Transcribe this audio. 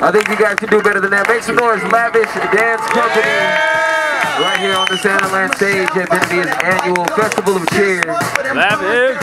I think you guys can do better than that. Make some noise, Lavish Dance Company. Right here on the Santa Land stage at Bentley's annual Festival of Cheers. Lavish.